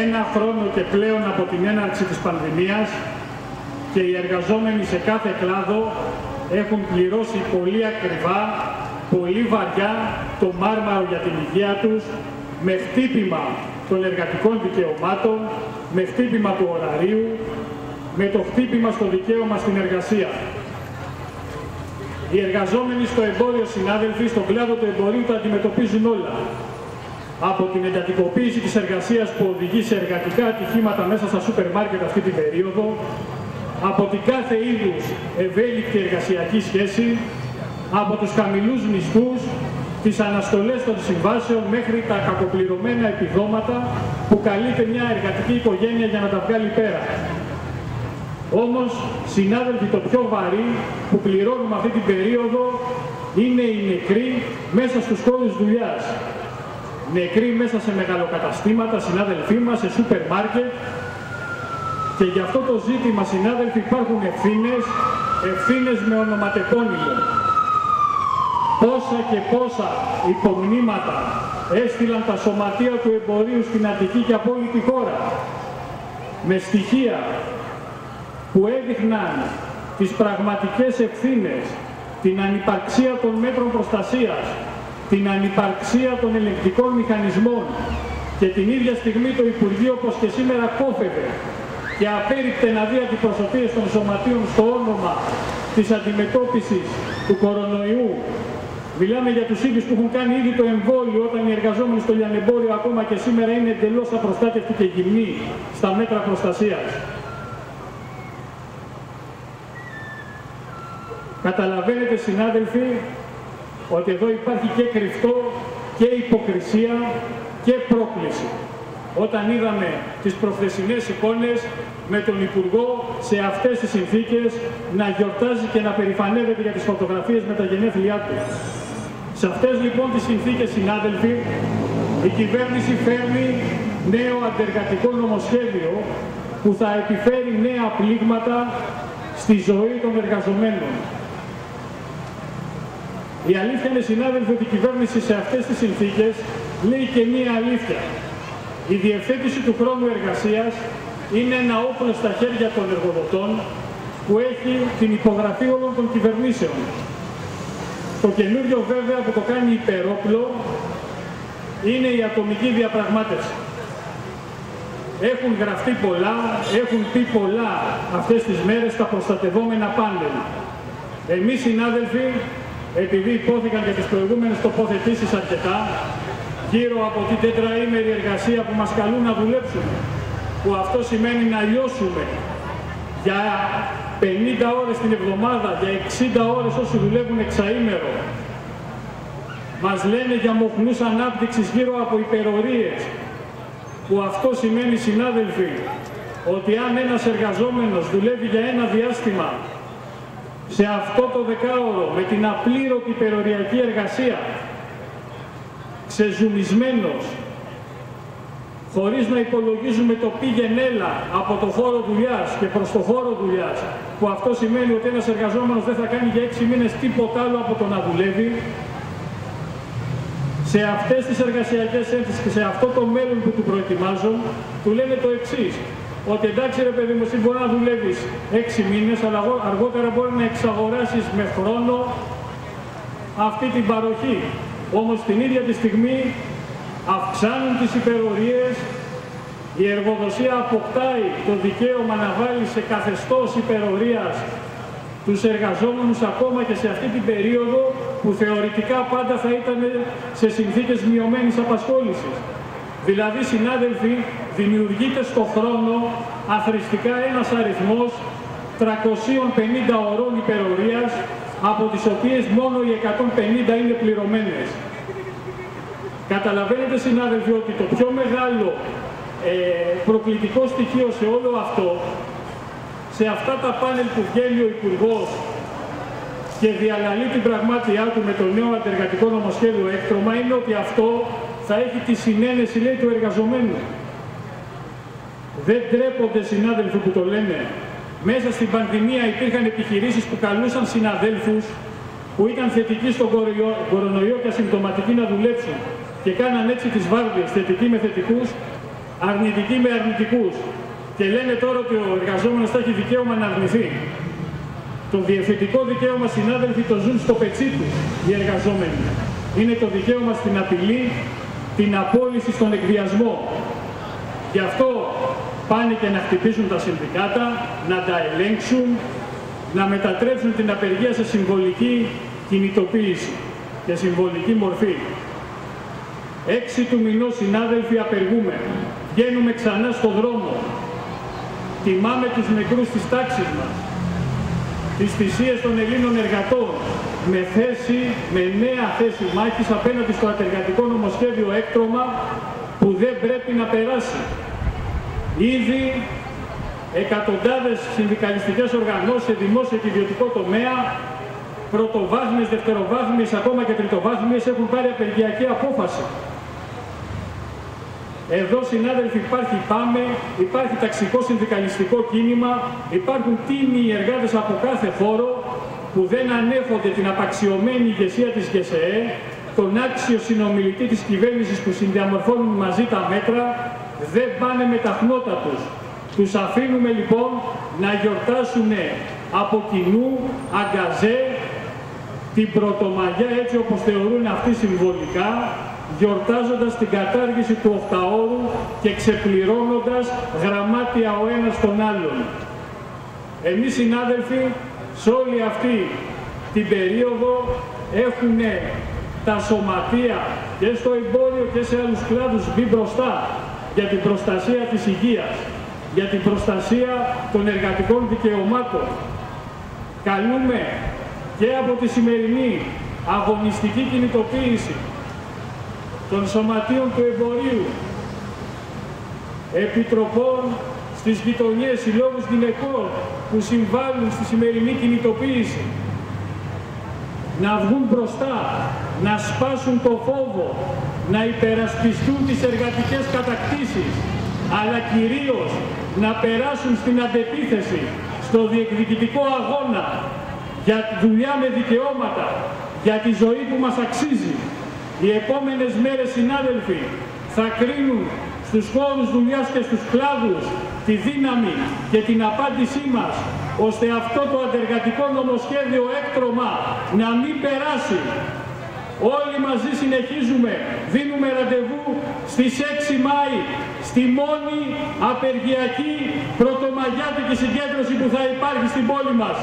ένα χρόνο και πλέον από την έναρξη της πανδημίας και οι εργαζόμενοι σε κάθε κλάδο έχουν πληρώσει πολύ ακριβά, πολύ βαριά το μάρμαρο για την υγεία τους με χτύπημα των εργατικών δικαιωμάτων, με χτύπημα του ωραρίου, με το χτύπημα στο δικαίωμα στην εργασία. Οι εργαζόμενοι στο εμπόριο συνάδελφοι, στον κλάδο του εμπορίου τα αντιμετωπίζουν όλα. Από την εντατικοποίηση της εργασίας που οδηγεί σε εργατικά ατυχήματα μέσα στα σούπερ μάρκετ αυτή την περίοδο, από την κάθε είδους ευέλικτη εργασιακή σχέση, από τους χαμηλούς μισθούς, τις αναστολές των συμβάσεων μέχρι τα κακοπληρωμένα επιδόματα που καλείται μια εργατική οικογένεια για να τα βγάλει πέρα. Όμως, συνάδελφοι, το πιο βαρύ που πληρώνουμε αυτή την περίοδο είναι οι νεκροί μέσα στους χώρους δουλειάς. Νεκροί μέσα σε μεγαλοκαταστήματα, συνάδελφοί μας, σε σούπερ μάρκετ. Και για αυτό το ζήτημα, συνάδελφοι, υπάρχουν ευθύνες, ευθύνες με ονοματεπώνυμο. Πόσα και πόσα υπομνήματα έστειλαν τα σωματεία του εμπορίου στην Αττική και από όλη τη χώρα. Με στοιχεία που έδειχναν τις πραγματικές ευθύνες, την ανυπαρξία των μέτρων προστασίας, την ανυπαρξία των ελεγκτικών μηχανισμών και την ίδια στιγμή το Υπουργείο όπως και σήμερα κόφευε και απέριπτε να δει αντιπροσωπείες των σωματείων στο όνομα της αντιμετώπισης του κορονοϊού. Μιλάμε για τους ίδιους που έχουν κάνει ήδη το εμβόλιο όταν οι εργαζόμενοι στο λιανεμπόριο ακόμα και σήμερα είναι εντελώς απροστάτευτοι και γυμνοί στα μέτρα προστασίας. Καταλαβαίνετε συνάδελφοι ότι εδώ υπάρχει και κρυφτό και υποκρισία και πρόκληση. Όταν είδαμε τις προχθεσινές εικόνες με τον Υπουργό σε αυτές τις συνθήκες να γιορτάζει και να περηφανεύεται για τις φωτογραφίες με τα γενέθλιά του. Σε αυτές λοιπόν τις συνθήκες συνάδελφοι η κυβέρνηση φέρνει νέο αντεργατικό νομοσχέδιο που θα επιφέρει νέα πλήγματα στη ζωή των εργαζομένων. Η αλήθεια είναι, συνάδελφοι, ότι η κυβέρνηση σε αυτές τις συνθήκες λέει και μία αλήθεια. Η διευθέτηση του χρόνου εργασίας είναι ένα όπλο στα χέρια των εργοδοτών που έχει την υπογραφή όλων των κυβερνήσεων. Το καινούριο βέβαια που το κάνει υπερόπλο είναι η ατομική διαπραγμάτευση. Έχουν γραφτεί πολλά, έχουν πει πολλά αυτές τις μέρες τα προστατευόμενα πάνελ. Εμείς συνάδελφοι επειδή υπόθηκαν και τις προηγούμενες τοποθετήσεις αρκετά, γύρω από την τετραήμερη εργασία που μας καλούν να δουλέψουμε, που αυτό σημαίνει να λιώσουμε για 50 ώρες την εβδομάδα, για 60 ώρες όσοι δουλεύουν εξαήμερο. Μας λένε για μοχλούς ανάπτυξης γύρω από υπερορίες, που αυτό σημαίνει συνάδελφοι, ότι αν ένας εργαζόμενος δουλεύει για ένα διάστημα σε αυτό το δεκάωρο με την απλήρωτη υπεροριακή εργασία ξεζουμισμένος χωρίς να υπολογίζουμε το πήγεν έλα από το χώρο δουλειάς και προς το χώρο δουλειάς που αυτό σημαίνει ότι ένας εργαζόμενος δεν θα κάνει για έξι μήνες τίποτα άλλο από το να δουλεύει σε αυτές τις εργασιακές ένθεσεις και σε αυτό το μέλλον που του προετοιμάζουν του λένε το εξής ότι εντάξει ρε παιδί μου, εσύ μπορεί να δουλεύεις έξι μήνες, αλλά αργότερα μπορεί να εξαγοράσεις με χρόνο αυτή την παροχή. Όμως την ίδια τη στιγμή αυξάνουν τις υπερορίες, η εργοδοσία αποκτάει το δικαίωμα να βάλει σε καθεστώς υπερορίας τους εργαζόμενους ακόμα και σε αυτή την περίοδο που θεωρητικά πάντα θα ήταν σε συνθήκες μειωμένης απασχόλησης. Δηλαδή, συνάδελφοι, δημιουργείται στο χρόνο αθρηστικά ένας αριθμός 350 ωρών υπερορίας, από τις οποίες μόνο οι 150 είναι πληρωμένες. Καταλαβαίνετε, συνάδελφοι, ότι το πιο μεγάλο ε, προκλητικό στοιχείο σε όλο αυτό, σε αυτά τα πάνελ που βγαίνει ο Υπουργός και διαλαλεί την πραγμάτια του με το νέο αντεργατικό νομοσχέδιο έκτρωμα, είναι ότι αυτό θα έχει τη συνένεση, λέει, του εργαζομένου. Δεν τρέπονται συνάδελφοι που το λένε. Μέσα στην πανδημία υπήρχαν επιχειρήσεις που καλούσαν συναδέλφους που ήταν θετικοί στον κορονοϊό και ασυμπτωματικοί να δουλέψουν και κάναν έτσι τις βάρδιες θετικοί με θετικούς αρνητικοί με αρνητικούς και λένε τώρα ότι ο εργαζόμενος θα έχει δικαίωμα να αρνηθεί. Το διευθυντικό δικαίωμα, συνάδελφοι, το ζουν στο πετσί τους οι εργαζόμενοι. Είναι το δικαίωμα στην απειλή, την απόλυση στον εκβιασμό. Γι' αυτό πάνε και να χτυπήσουν τα συνδικάτα, να τα ελέγξουν, να μετατρέψουν την απεργία σε συμβολική κινητοποίηση και συμβολική μορφή. Έξι του μηνός συνάδελφοι απεργούμε. Βγαίνουμε ξανά στο δρόμο. Τιμάμε τους νεκρούς της τάξης μας. Τις θυσίες των Ελλήνων εργατών με θέση, με νέα θέση μάχης απέναντι στο ατεργατικό νομοσχέδιο έκτρωμα που δεν πρέπει να περάσει. Ήδη εκατοντάδες συνδικαλιστικές οργανώσεις σε δημόσιο και ιδιωτικό τομέα, πρωτοβάθμιες, δευτεροβάθμιες, ακόμα και τριτοβάθμιες έχουν πάρει απεργιακή απόφαση. Εδώ συνάδελφοι υπάρχει ΠΑΜΕ, υπάρχει ταξικό συνδικαλιστικό κίνημα, υπάρχουν τίμοι εργάτες από κάθε χώρο που δεν ανέφονται την απαξιωμένη ηγεσία της ΓΕΣΕΕ, τον άξιο συνομιλητή της κυβέρνησης που συνδιαμορφώνουν μαζί τα μέτρα, δεν πάνε με τα χνότα τους. Τους αφήνουμε λοιπόν να γιορτάσουν από κοινού, αγκαζέ, την Πρωτομαγιά έτσι όπως θεωρούν αυτοί συμβολικά, γιορτάζοντας την κατάργηση του οχταώρου και ξεπληρώνοντας γραμμάτια ο ένας τον άλλον. Εμείς συνάδελφοι, σε όλη αυτή την περίοδο έχουν τα σωματεία και στο εμπόριο και σε άλλους κλάδους μπει μπροστά για την προστασία της υγείας, για την προστασία των εργατικών δικαιωμάτων. Καλούμε και από τη σημερινή αγωνιστική κινητοποίηση των σωματείων του εμπορίου, επιτροπών στις γειτονιές, συλλόγους γυναικών που συμβάλλουν στη σημερινή κινητοποίηση, να βγουν μπροστά, να σπάσουν το φόβο, να υπερασπιστούν τις εργατικές κατακτήσεις, αλλά κυρίως να περάσουν στην αντεπίθεση, στο διεκδικητικό αγώνα για τη δουλειά με δικαιώματα, για τη ζωή που μας αξίζει. Οι επόμενες μέρες, συνάδελφοι, θα κρίνουν στους χώρους δουλειάς και στους κλάδους τη δύναμη και την απάντησή μας, ώστε αυτό το αντεργατικό νομοσχέδιο έκτρωμα να μην περάσει. Όλοι μαζί συνεχίζουμε, δίνουμε ραντεβού στις 6 Μάη, στη μόνη απεργιακή πρωτομαγιάτικη συγκέντρωση που θα υπάρχει στην πόλη μας.